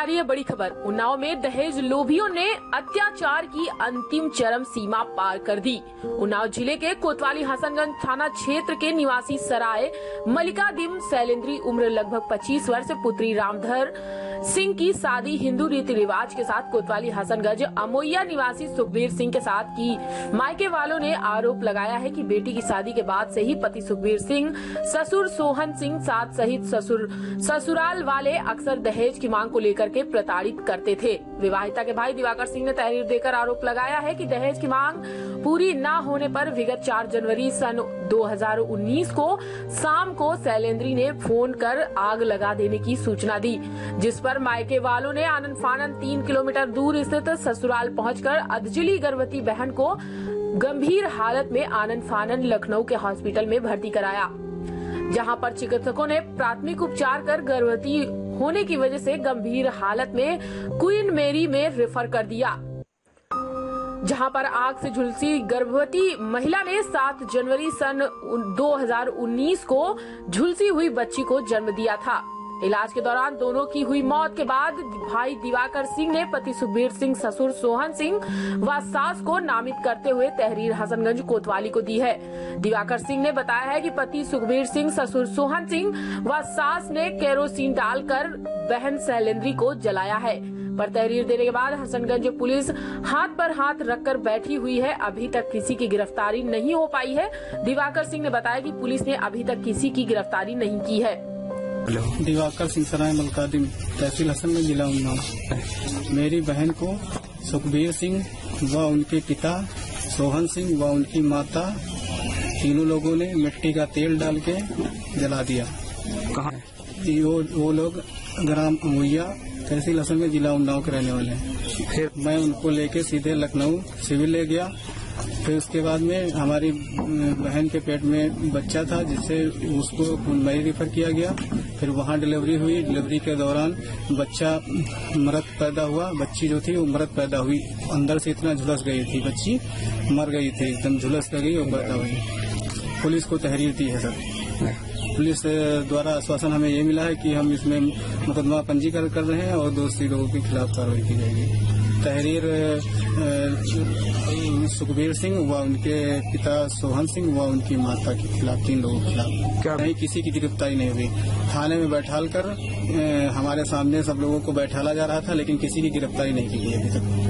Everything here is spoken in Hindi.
आ रही है बड़ी खबर। उन्नाव में दहेज लोभियों ने अत्याचार की अंतिम चरम सीमा पार कर दी। उन्नाव ज़िले के कोतवाली हसनगंज थाना क्षेत्र के निवासी सराय मलिका दिम शैलेंद्री, उम्र लगभग 25 वर्ष, पुत्री रामधर सिंह की शादी हिंदू रीति रिवाज के साथ कोतवाली हसनगंज। अमोइया निवासी सुखबीर सिंह के साथ की मायके वालों ने आरोप लगाया है कि बेटी की शादी के बाद से ही पति सुखबीर सिंह, ससुर सोहन सिंह, साथ सहित ससुर, ससुराल वाले अक्सर दहेज की मांग को लेकर के प्रताड़ित करते थे। विवाहिता के भाई दिवाकर सिंह ने तहरीर देकर आरोप लगाया है कि दहेज की मांग पूरी न होने पर विगत 4 जनवरी सन 2019 को शाम को शैलेंद्री ने फ़ोन कर आग लगा देने की सूचना दी, जिस पर मायके वालों ने आनंद फानन तीन किलोमीटर दूर स्थित ससुराल पहुंचकर अधजली गर्भवती बहन को गंभीर हालत में आनंद फानंद लखनऊ के हॉस्पिटल में भर्ती कराया, जहाँ पर चिकित्सकों ने प्राथमिक उपचार कर गर्भवती होने की वजह से गंभीर हालत में क्वीन मेरी में रेफर कर दिया, जहाँ पर आग से झुलसी गर्भवती महिला ने 7 जनवरी सन 2019 को झुलसी हुई बच्ची को जन्म दिया था। इलाज के दौरान दोनों की हुई मौत के बाद भाई दिवाकर सिंह ने पति सुखबीर सिंह, ससुर सोहन सिंह व सास को नामित करते हुए तहरीर हसनगंज कोतवाली को दी है। दिवाकर सिंह ने बताया है कि पति सुखबीर सिंह, ससुर सोहन सिंह व सास ने केरोसिन डालकर बहन शैलेंद्री को जलाया है। पर तहरीर देने के बाद हसनगंज पुलिस हाथ पर हाथ रखकर बैठी हुई है। अभी तक किसी की गिरफ्तारी नहीं हो पाई है। दिवाकर सिंह ने बताया कि पुलिस ने अभी तक किसी की गिरफ्तारी नहीं की है। दिवाकर सिंह सराय मलकादिम तहसील हसन में जिला उन्नाव। मेरी बहन को सुखबीर सिंह व उनके पिता सोहन सिंह व उनकी माता तीनों लोगों ने मिट्टी का तेल डाल के जला दिया। कहाँ? वो वो लोग ग्राम अमुया तहसील हसन में जिला उन्नाव के रहने वाले हैं। फिर? मैं उनको लेके सीधे लखनऊ सिविल ले गया। फिर उसके बाद में हमारी बहन के पेट में बच्चा था, जिससे उसको मुंबई रेफर किया गया। फिर वहाँ डिलीवरी हुई। डिलीवरी के दौरान बच्चा मृत पैदा हुआ। बच्ची जो थी, वो मृत पैदा हुई। अंदर से इतना झुलस गई थी बच्ची। मर गई थी, एकदम झुलस गई और पैदा हुई। पुलिस को तहरीर दी है सर। पुलिस द्वारा आश्वासन हमें ये मिला है कि हम इसमें मुकदमा पंजीकरण कर रहे हैं और दोषी लोगों के खिलाफ कार्रवाई की जाएगी। तहरीर सुखबीर सिंह व उनके पिता सोहन सिंह व उनकी माता के खिलाफ तीन लोगों के खिलाफ। क्या- नहीं किसी की गिरफ्तारी नहीं हुई। थाने में बैठाल कर हमारे सामने सब लोगों को बैठाला जा रहा था लेकिन किसी की गिरफ्तारी नहीं की गई अभी तक।